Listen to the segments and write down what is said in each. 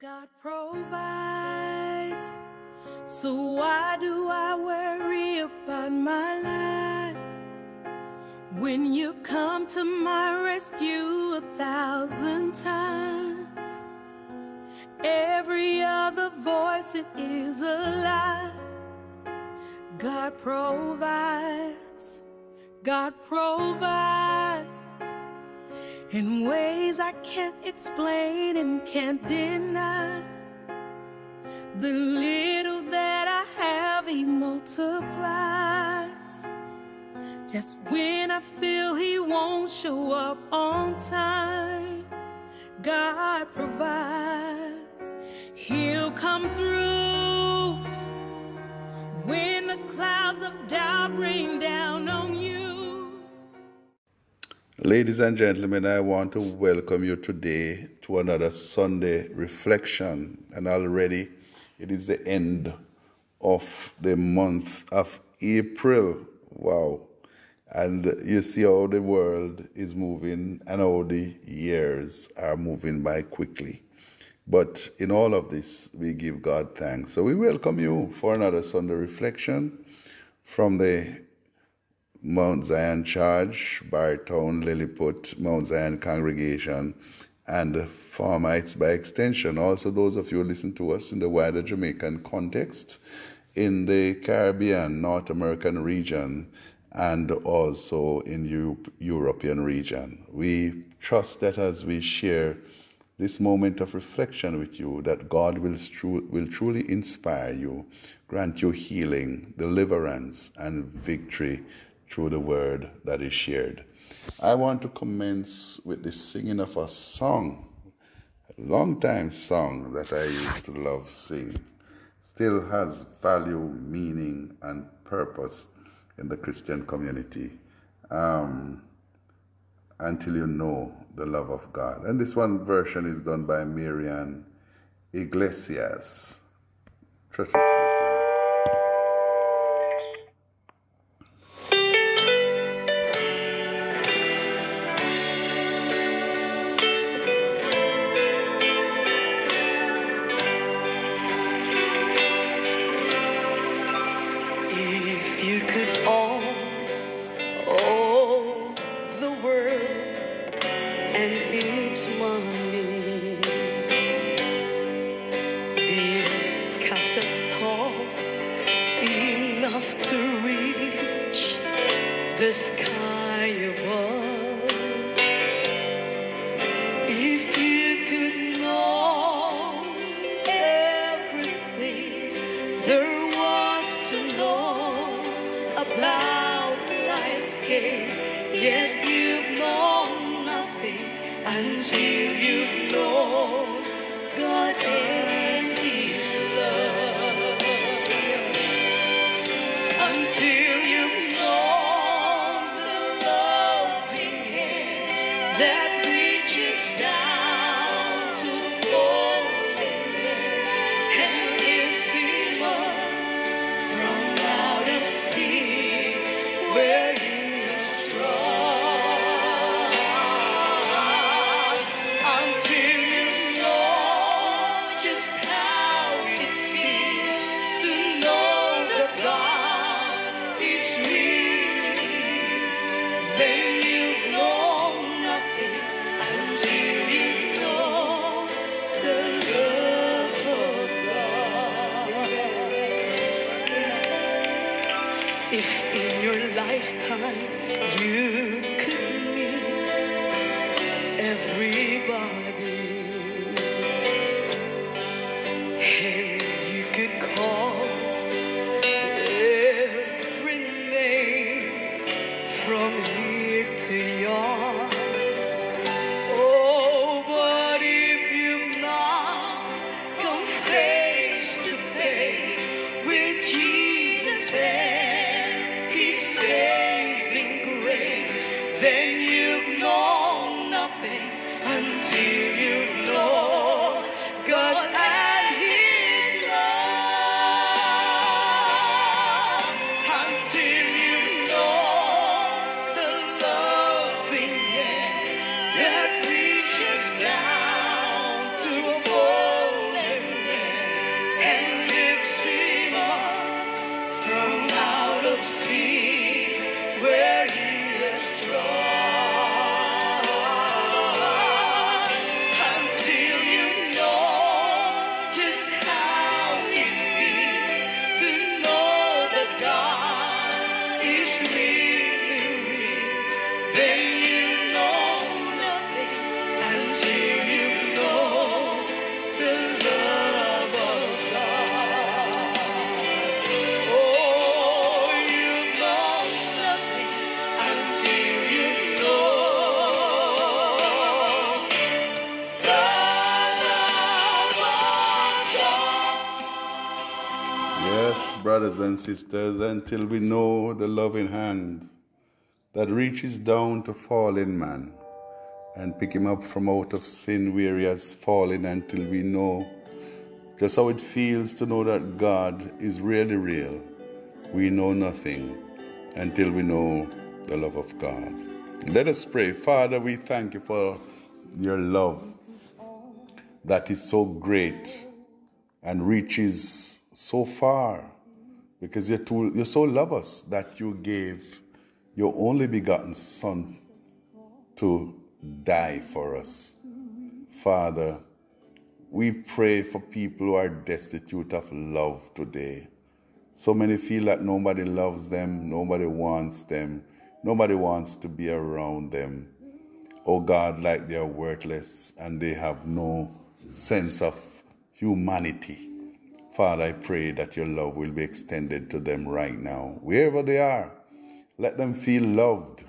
God provides, so why do I worry about my life? When you come to my rescue a thousand times, every other voice it is a lie. God provides, God provides in ways I can't explain and can't deny. The little that I have, He multiplies. Just when I feel He won't show up on time, God provides. He'll come through when the clouds of doubt rain down on you. Ladies and gentlemen, I want to welcome you today to another Sunday reflection. And already it is the end of the month of April. Wow. And you see how the world is moving and how the years are moving by quickly. But in all of this, we give God thanks. So we welcome you for another Sunday reflection from the Mount Zion Church, Bartown, Lilliput, Mount Zion Congregation, and Farmites by extension. Also, those of you who listen to us in the wider Jamaican context, in the Caribbean, North American region, and also in Europe, European region. We trust that as we share this moment of reflection with you, that God will, will truly inspire you, grant you healing, deliverance, and victory through the word that is shared. I want to commence with the singing of a song, a long time song that I used to love sing. Still has value, meaning, and purpose in the Christian community. Um, until you know the love of God. And this one version is done by Marian Iglesias. Trust us brothers and sisters, until we know the loving hand that reaches down to fallen man and pick him up from out of sin where he has fallen until we know just how it feels to know that God is really real. We know nothing until we know the love of God. Let us pray. Father, we thank you for your love that is so great and reaches so far because you too, you so love us that you gave your only begotten Son to die for us. Father, we pray for people who are destitute of love today. So many feel that nobody loves them, nobody wants them, nobody wants to be around them. Oh God, like they are worthless and they have no sense of humanity. Father, I pray that your love will be extended to them right now, wherever they are. Let them feel loved.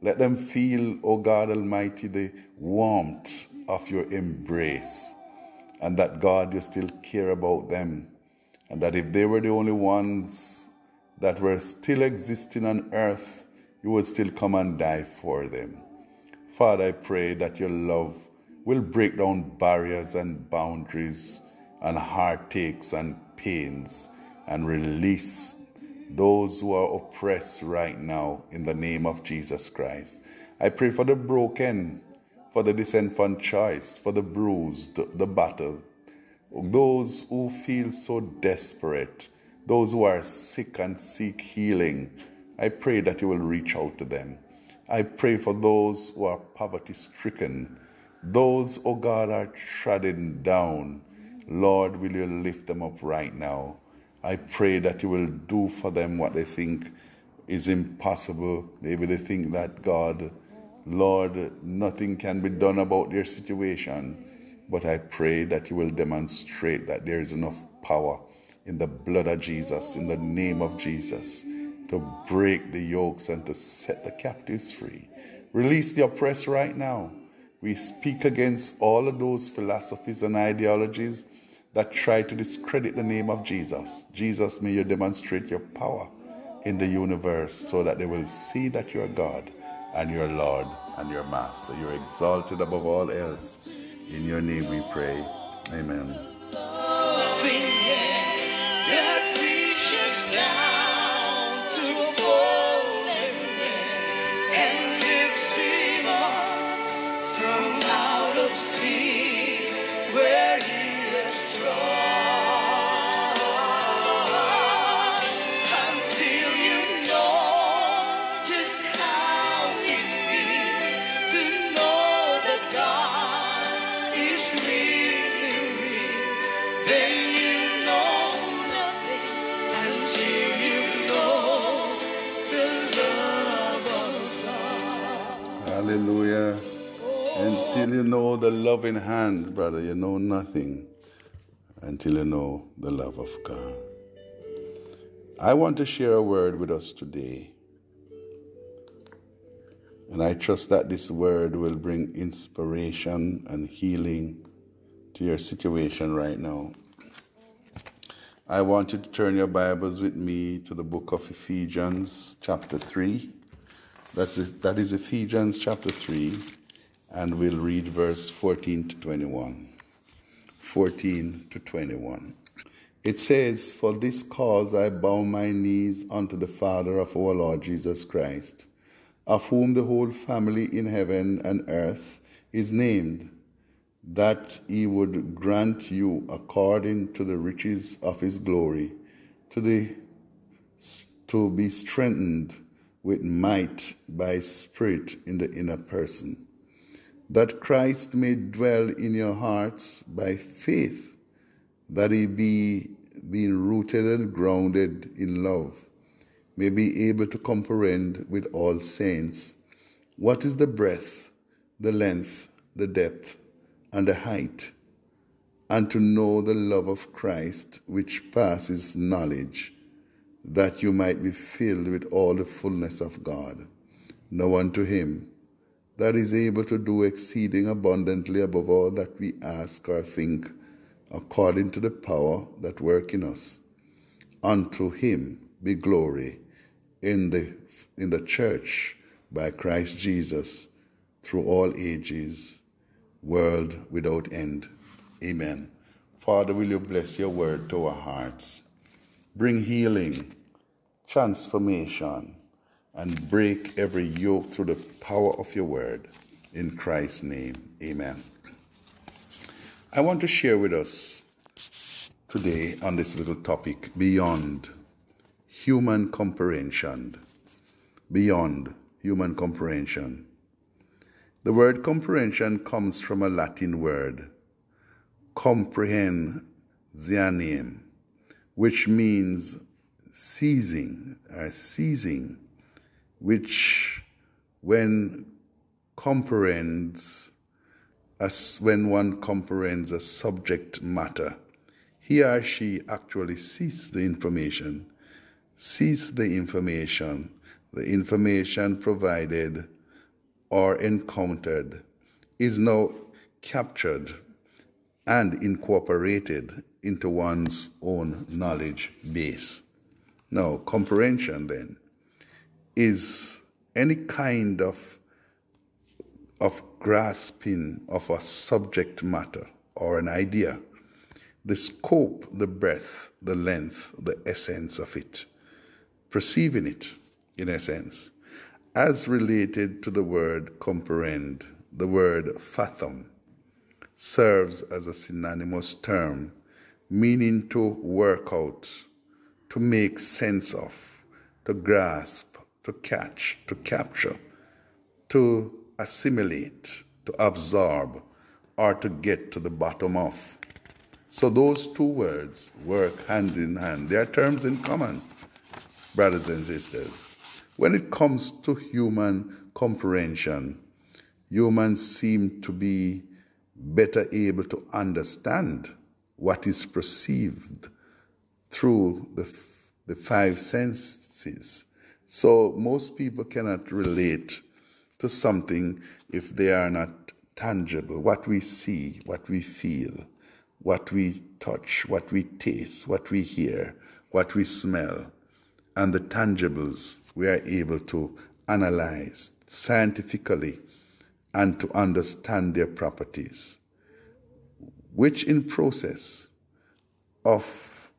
Let them feel, O oh God Almighty, the warmth of your embrace. And that, God, you still care about them. And that if they were the only ones that were still existing on earth, you would still come and die for them. Father, I pray that your love will break down barriers and boundaries and heartaches and pains and release those who are oppressed right now in the name of Jesus Christ. I pray for the broken, for the disenfranchised, for the bruised, the battered, those who feel so desperate, those who are sick and seek healing. I pray that you will reach out to them. I pray for those who are poverty stricken, those, oh God, are trodden down. Lord, will you lift them up right now? I pray that you will do for them what they think is impossible. Maybe they think that God, Lord, nothing can be done about their situation. But I pray that you will demonstrate that there is enough power in the blood of Jesus, in the name of Jesus, to break the yokes and to set the captives free. Release the oppressed right now. We speak against all of those philosophies and ideologies that try to discredit the name of Jesus. Jesus, may you demonstrate your power in the universe so that they will see that you are God and your Lord and your Master. You're exalted above all else. In your name we pray. Amen. Hallelujah. Until you know the loving hand, brother, you know nothing until you know the love of God. I want to share a word with us today. And I trust that this word will bring inspiration and healing to your situation right now. I want you to turn your Bibles with me to the book of Ephesians, chapter 3. That's that is Ephesians chapter 3, and we'll read verse 14 to 21. 14 to 21. It says, For this cause I bow my knees unto the Father of our Lord Jesus Christ, of whom the whole family in heaven and earth is named, that he would grant you according to the riches of his glory, to the to be strengthened with might by spirit in the inner person that Christ may dwell in your hearts by faith, that he be being rooted and grounded in love, may be able to comprehend with all saints what is the breadth, the length, the depth, and the height, and to know the love of Christ which passes knowledge, that you might be filled with all the fullness of God. Now unto him that is able to do exceeding abundantly above all that we ask or think, according to the power that work in us. unto him be glory in the in the church by Christ Jesus through all ages, world without end. Amen. Father, will you bless your word to our hearts? Bring healing, transformation, and break every yoke through the power of your word. In Christ's name, amen. I want to share with us today on this little topic beyond human comprehension. Beyond human comprehension. The word comprehension comes from a Latin word, comprehensione, which means seizing or seizing, which when comprehends as when one comprehends a subject matter, he or she actually sees the information, sees the information, the information provided or encountered is now captured and incorporated into one's own knowledge base. Now, comprehension then is any kind of of grasping of a subject matter or an idea, the scope, the breadth, the length, the essence of it, perceiving it in essence, as related to the word comprehend, the word fathom serves as a synonymous term meaning to work out, to make sense of, to grasp, to catch, to capture, to assimilate, to absorb, or to get to the bottom of. So those two words work hand in hand. They are terms in common, brothers and sisters. When it comes to human comprehension, humans seem to be better able to understand what is perceived through the, the five senses. So most people cannot relate to something if they are not tangible. What we see, what we feel, what we touch, what we taste, what we hear, what we smell, and the tangibles we are able to analyze scientifically and to understand their properties, which in process of,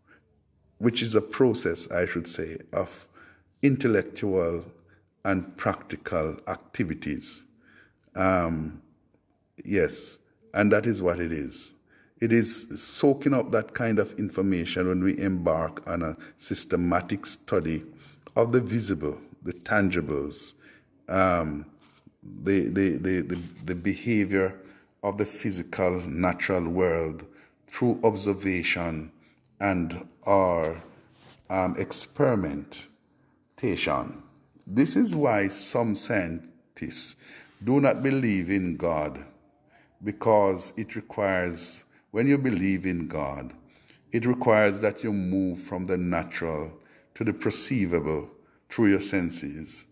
which is a process, I should say, of intellectual and practical activities. Um, yes, and that is what it is. It is soaking up that kind of information when we embark on a systematic study of the visible, the tangibles, um, the, the, the, the, the behavior of the physical, natural world through observation and our um, experimentation. This is why some scientists do not believe in God because it requires, when you believe in God, it requires that you move from the natural to the perceivable through your senses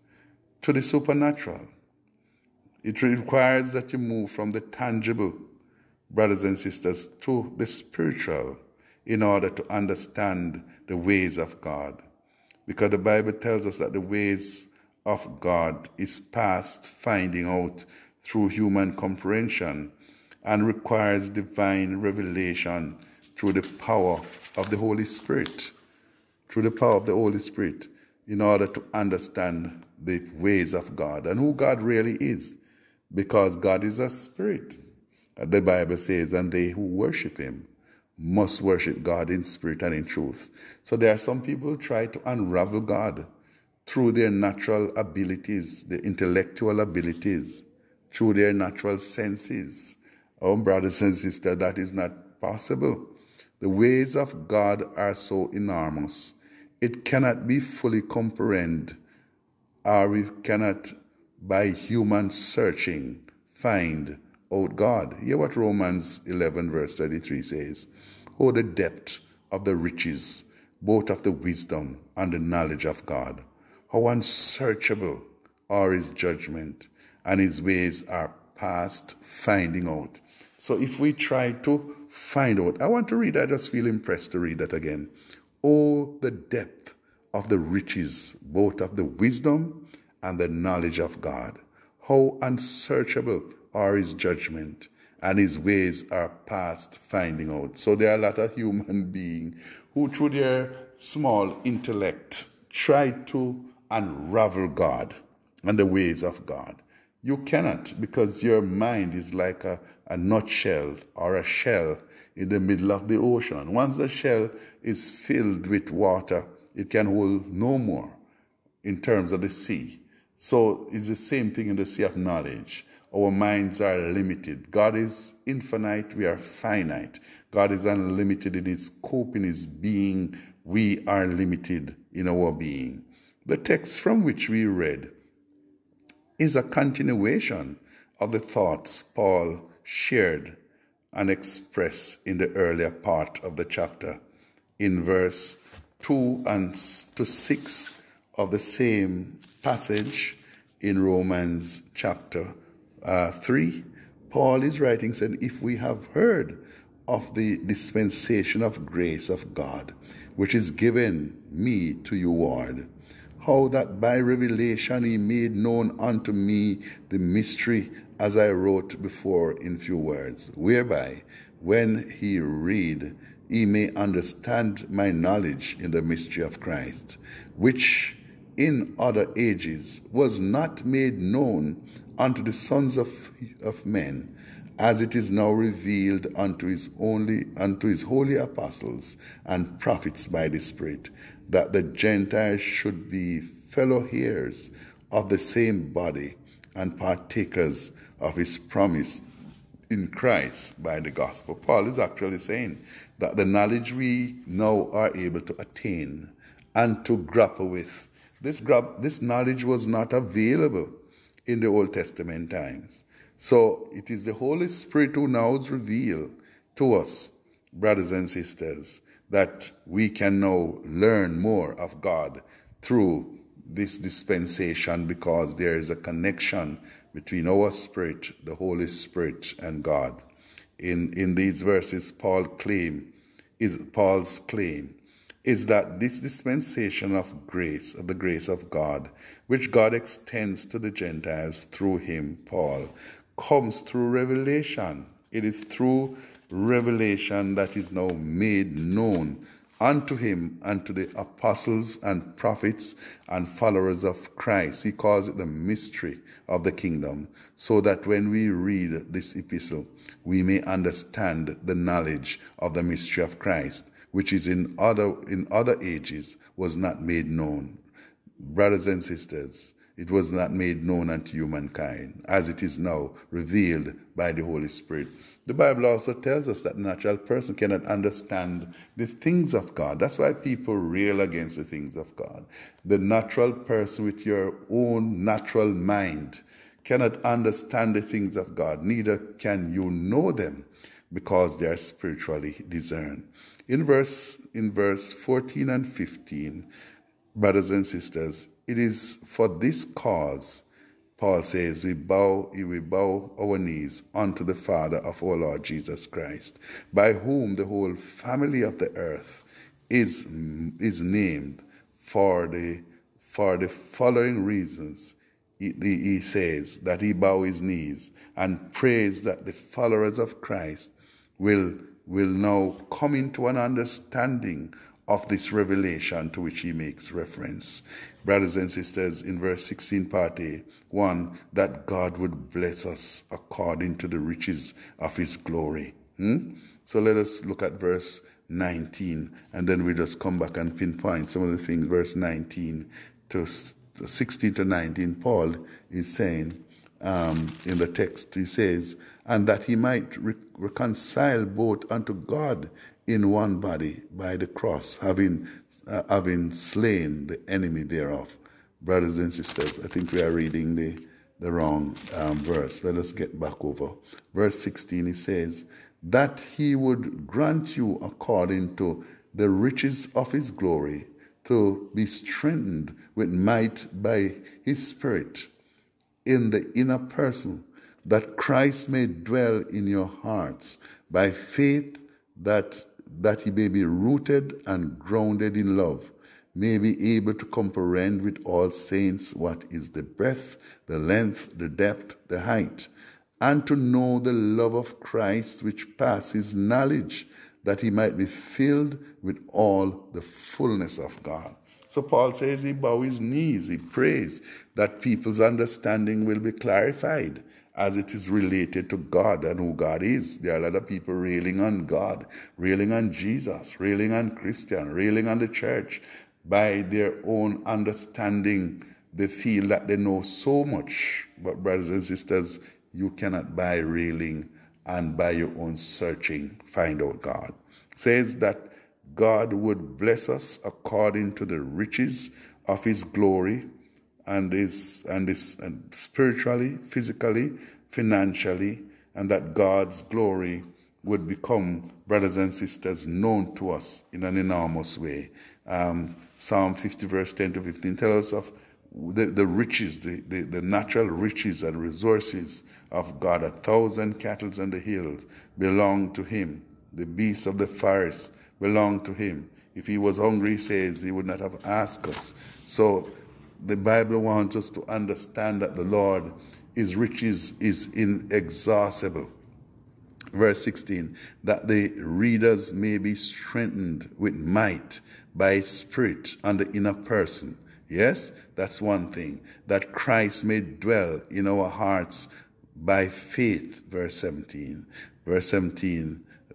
to the supernatural. It requires that you move from the tangible, brothers and sisters, to the spiritual in order to understand the ways of God. Because the Bible tells us that the ways of God is past finding out through human comprehension and requires divine revelation through the power of the Holy Spirit. Through the power of the Holy Spirit, in order to understand the ways of God and who God really is. Because God is a spirit. The Bible says, and they who worship him must worship God in spirit and in truth. So there are some people who try to unravel God through their natural abilities, their intellectual abilities, through their natural senses. Oh, brothers and sisters, that is not possible. The ways of God are so enormous. It cannot be fully comprehended, or we cannot, by human searching, find out God. Hear what Romans 11, verse 33 says. Oh, the depth of the riches, both of the wisdom and the knowledge of God. How unsearchable are his judgment, and his ways are past finding out. So if we try to find out, I want to read, I just feel impressed to read that again. Oh, the depth of the riches, both of the wisdom and the knowledge of God. How unsearchable are his judgment and his ways are past finding out. So there are a lot of human beings who, through their small intellect, try to unravel God and the ways of God. You cannot because your mind is like a, a nutshell or a shell in the middle of the ocean. Once the shell is filled with water, it can hold no more in terms of the sea. So it's the same thing in the sea of knowledge. Our minds are limited. God is infinite, we are finite. God is unlimited in his scope, in his being. We are limited in our being. The text from which we read is a continuation of the thoughts Paul shared and expressed in the earlier part of the chapter. In verse 2 and to 6 of the same passage in Romans chapter uh, 3, Paul is writing, saying, If we have heard of the dispensation of grace of God, which is given me to you, ward, how that by revelation he made known unto me the mystery as I wrote before in few words, whereby when he read, he may understand my knowledge in the mystery of Christ, which in other ages was not made known unto the sons of, of men, as it is now revealed unto his only unto his holy apostles and prophets by the Spirit, that the Gentiles should be fellow heirs of the same body and partakers of his promise in Christ by the gospel. Paul is actually saying that the knowledge we now are able to attain and to grapple with, this, this knowledge was not available in the Old Testament times. So it is the Holy Spirit who now is reveal to us, brothers and sisters, that we can now learn more of God through this dispensation because there is a connection between our spirit, the Holy Spirit, and God. In, in these verses, Paul claim is Paul's claim is that this dispensation of grace, of the grace of God, which God extends to the Gentiles through him, Paul, comes through revelation. It is through revelation that is now made known unto him and to the apostles and prophets and followers of Christ. He calls it the mystery of the kingdom, so that when we read this epistle, we may understand the knowledge of the mystery of Christ, which is in other in other ages was not made known. Brothers and sisters, it was not made known unto humankind, as it is now revealed by the Holy Spirit. The Bible also tells us that the natural person cannot understand the things of God. That's why people rail against the things of God. The natural person with your own natural mind cannot understand the things of God, neither can you know them because they are spiritually discerned. In verse in verse 14 and 15, brothers and sisters, it is for this cause, Paul says, we bow, we bow our knees unto the Father of our Lord Jesus Christ, by whom the whole family of the earth is, is named for the, for the following reasons. He, he says that he bow his knees and prays that the followers of Christ will, will now come into an understanding of this revelation to which he makes reference. Brothers and sisters, in verse 16, part A, one, that God would bless us according to the riches of his glory. Hmm? So let us look at verse 19, and then we just come back and pinpoint some of the things. Verse 19 to 16 to 19, Paul is saying um, in the text, he says, and that he might re- reconcile both unto God in one body by the cross, having, uh, having slain the enemy thereof. Brothers and sisters, I think we are reading the, the wrong um, verse. Let us get back over. Verse 16, he says, That he would grant you according to the riches of his glory to be strengthened with might by his Spirit in the inner person, that Christ may dwell in your hearts by faith that that he may be rooted and grounded in love, may be able to comprehend with all saints what is the breadth, the length, the depth, the height, and to know the love of Christ which passes knowledge, that he might be filled with all the fullness of God. So Paul says he bows his knees, he prays that people's understanding will be clarified as it is related to God and who God is. There are a lot of people railing on God, railing on Jesus, railing on Christian, railing on the church. By their own understanding, they feel that they know so much. But, brothers and sisters, you cannot by railing and by your own searching find out God. It says that God would bless us according to the riches of his glory and his and his and spiritually, physically, financially, and that God's glory would become, brothers and sisters, known to us in an enormous way. Um, Psalm 50, verse 10 to 15 tells us of the, the riches, the, the, the natural riches and resources of God. A thousand cattle on the hills belong to him. The beasts of the forest belong to him. If he was hungry, he says, he would not have asked us. So the Bible wants us to understand that the Lord, his riches is inexhaustible. Verse 16, that the readers may be strengthened with might by spirit on the inner person. Yes, that's one thing. That Christ may dwell in our hearts by faith. Verse 17. Verse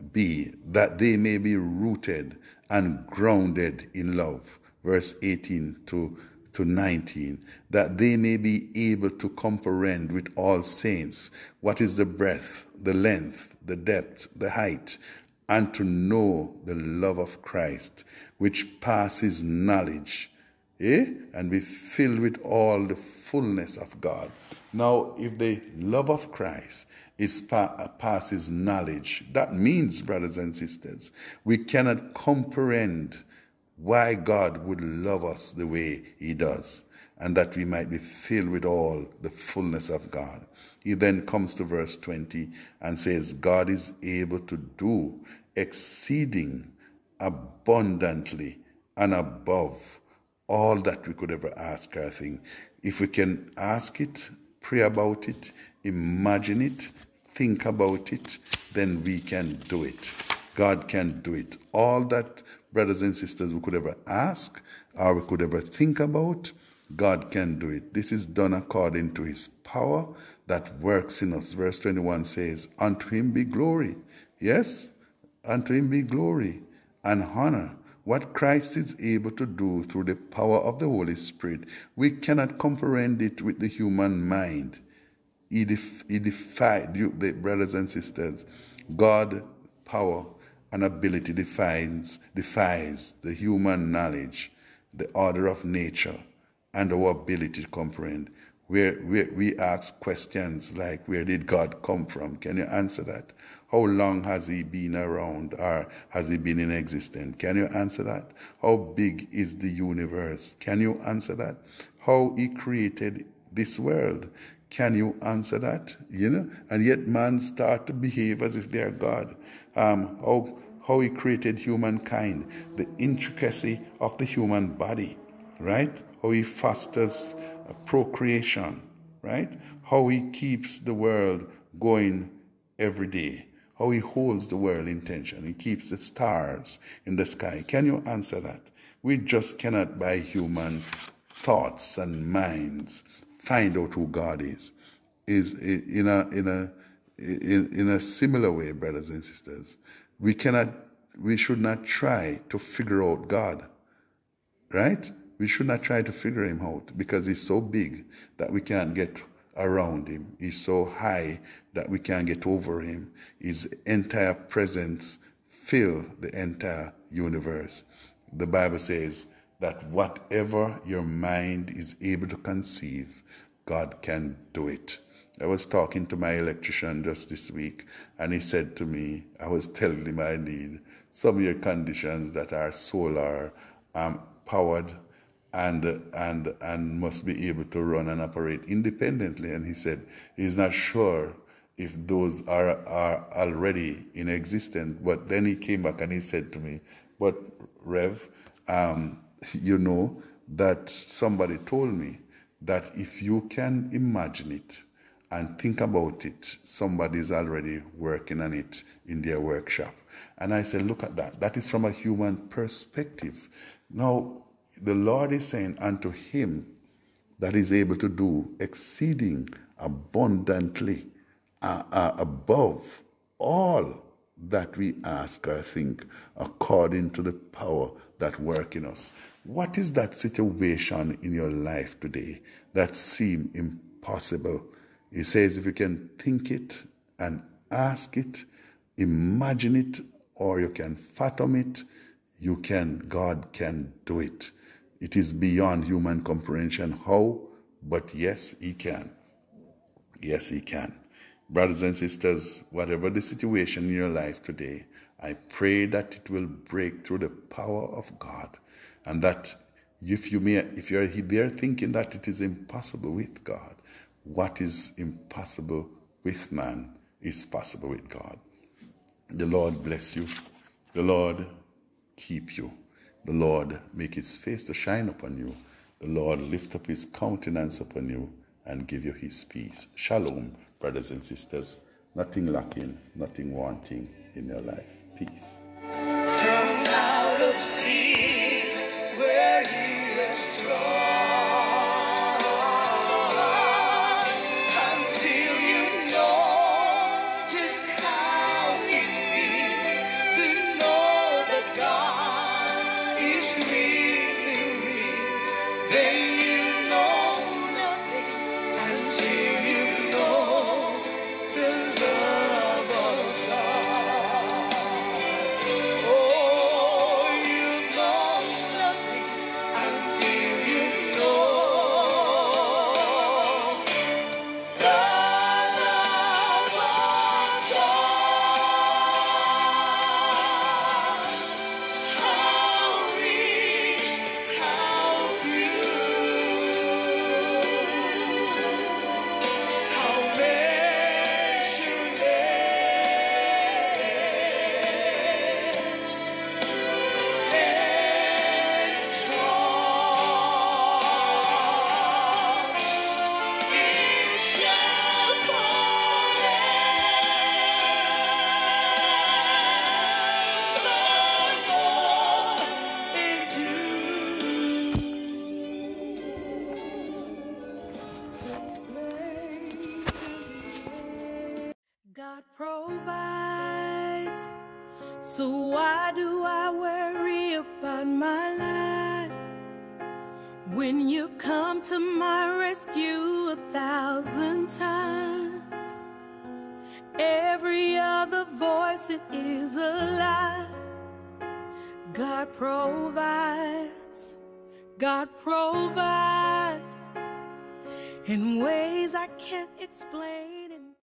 17b, that they may be rooted and grounded in love. Verse 18 to to 19, that they may be able to comprehend with all saints what is the breadth, the length, the depth, the height, and to know the love of Christ, which passes knowledge, eh? and be filled with all the fullness of God. Now, if the love of Christ is pa- passes knowledge, that means, brothers and sisters, we cannot comprehend why God would love us the way He does, and that we might be filled with all the fullness of God. He then comes to verse 20 and says, God is able to do exceeding abundantly and above all that we could ever ask or think. If we can ask it, pray about it, imagine it, think about it, then we can do it. God can do it. All that brothers and sisters we could ever ask or we could ever think about, God can do it. This is done according to his power that works in us. Verse 21 says, Unto him be glory. Yes, unto him be glory and honor. What Christ is able to do through the power of the Holy Spirit, we cannot comprehend it with the human mind. He, def- he defied you, the brothers and sisters. God power and ability defines, defies the human knowledge, the order of nature, and our ability to comprehend. Where, where we ask questions like, Where did God come from? Can you answer that? How long has he been around or has he been in existence? Can you answer that? How big is the universe? Can you answer that? How he created this world? Can you answer that? You know, and yet man start to behave as if they are God. Um, how how he created humankind, the intricacy of the human body, right? How he fosters procreation, right? How he keeps the world going every day. How he holds the world in tension. He keeps the stars in the sky. Can you answer that? We just cannot, by human thoughts and minds, find out who God is. Is in a in a in, in a similar way, brothers and sisters, we cannot, we should not try to figure out God, right? We should not try to figure him out because he's so big that we can't get around him. He's so high that we can't get over him. His entire presence fill the entire universe. The Bible says that whatever your mind is able to conceive, God can do it. I was talking to my electrician just this week, and he said to me, I was telling him I need some air conditions that are solar um, powered and and and must be able to run and operate independently. And he said he's not sure if those are, are already in existence. But then he came back and he said to me, But Rev, um, you know that somebody told me that if you can imagine it and think about it, somebody's already working on it in their workshop. And I said, Look at that. That is from a human perspective. Now, the Lord is saying unto him that is able to do exceeding abundantly above all that we ask or think according to the power that work in us. What is that situation in your life today that seem impossible? He says if you can think it and ask it, imagine it, or you can fathom it, you can, God can do it. It is beyond human comprehension how, but yes, He can. Yes, He can. Brothers and sisters, whatever the situation in your life today, I pray that it will break through the power of God and that if you may, if you're there thinking that it is impossible with God, what is impossible with man is possible with God. The Lord bless you. The Lord keep you. The Lord make his face to shine upon you. The Lord lift up his countenance upon you and give you his peace. Shalom, brothers and sisters. Nothing lacking, nothing wanting in your life. Peace.